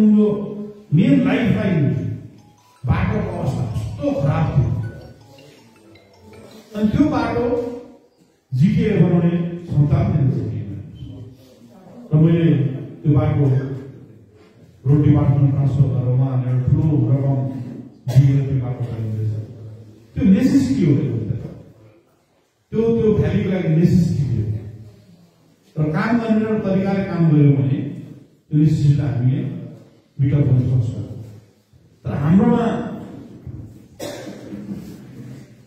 काठमाडौँको main life line बाटोको अवस्था कस्तो खराब थियो। अनि त्यो बाटो जिटिए बनाउने क्षमता पनि थिएन र मैले त्यो बाटो रोड डिपार्टमेन्ट ट्रान्सफर गरेर उहाँहरूले एउटा ठुलो रकम दिएर त्यो बाटो बनाइँदैछ त्यो नेसेसिटी हो त्यो त्यो भ्यालीको लागि नेसेसिटी थियो तर काम तरिकाले काम गऱ्यो भने त्यो हामीले विकल्प गर्न सक्छौँ तर हाम्रोमा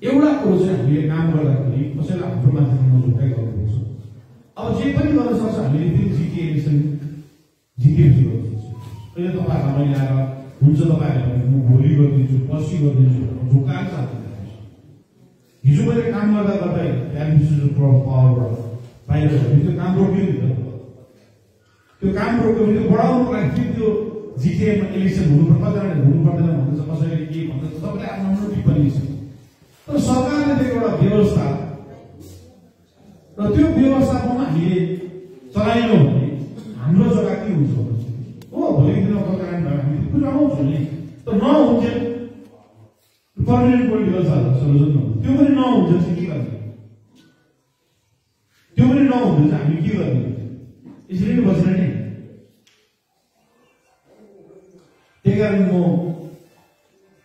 एउटा कुरो चाहिँ हामीले काम गर्दाखेरि कसैलाई हाम्रो माथि नझुकाइ गर्नुपर्छ। अब जे पनि गर्न सक्छ हामीले त्यो जिटिए इलेक्सन जितेपछि गर्न सक्छौँ। अहिले तपाईँहरूलाई मैले आएर हुन्छ तपाईँहरूले भने म भोलि गरिदिन्छु पर्सि गरिदिन्छु झुकाएर हिजो मैले काम गर्दा गर्दै एडमिनिस्ट्रेटिभ पावरबाट बाहिर त्यो काम रोक्यो नि त। त्यो काम रोक्यो भने बढाउनुको लागि त्यो जिटिएमा इलेक्सन हुनुपर्छ कतिजनाले हुनु पर्दैन भन्छ कसैले के भन्छ सबैले आफ्नो आफ्नो टिप्पणी छ तर सरकारले दिएको एउटा व्यवस्था र त्यो व्यवस्थापनमा हामीले चलाएनौँ भने हाम्रो जग्गा के हुन्छ हो भोलिको दिनमा प्रकार भयो हामी लगाउँछौँ नि तर नहुन्छ पर्मानेन्ट पोलिटिकल सल्युसन त्यो पनि नहुन्छ के गर्ने त्यो पनि नहुन्छ हामी के गर्ने यसरी नै बसेर नि त्यही कारण म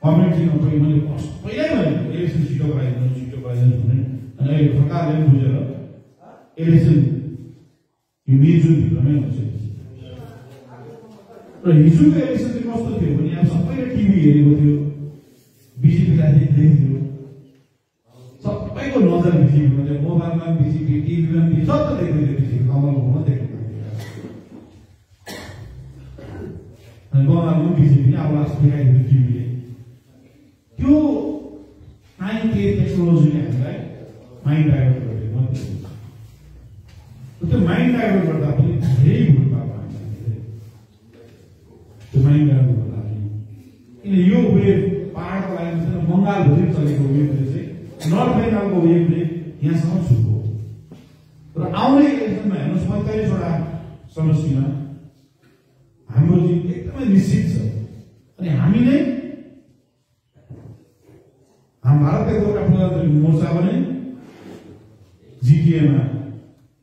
कमेन्टीमा पनि मैले पहिल्यै भने इलेक्सन छिटो गराइदिनु छिटो गराइदिनु भने अनि अहिले सरकारले पनि बुझेर इलेक्सन यो मे जुनभित्रमै हुन्छ र हिजोको इलेक्सन चाहिँ कस्तो थियो भने अब सबैले टिभी हेरेको थियो बिजेपीलाई देखिन्थ्यो सबैको नजर बिजेपीमा थियो मोबाइलमा बिजेपी टिभीमा पनि सबै देख्दै थियो बिजेपी कमलको देख्दै अनि बङ्गालको पनि अब देखाइदियो टिभीले त्यो के टेक्नोलोजीले हामीलाई माइन्ड डाइभर्ट हो त्यो माइन्ड डाइभर्ट गर्दा पनि धेरै हामीलाई त्यो माइन्ड डाइभर्ट गर्दा पनि किन यो वेभ पहाडको लागि बङ्गालभरि चलेको वेभले चाहिँ नर्थ बेङ्गालको वेभले यहाँसम्म छुको र आउने इलेक्सनमा हेर्नुहोस् पैँतालिसवटा समष्टिमा हाम्रो जित एकदमै निश्चित छ। अनि हाम भारतीय गोर्खा प्रजातन्त्र मोर्चा पनि जिटिएमा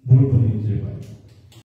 भोट